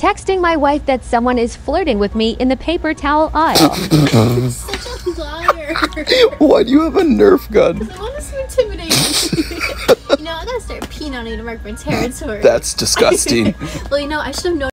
Texting my wife that someone is flirting with me in the paper towel aisle. Such a liar. Why do you have a Nerf gun? I want to intimidate you. you know, I gotta start peeing on you to territory. That's disgusting. well, you know, I should have known.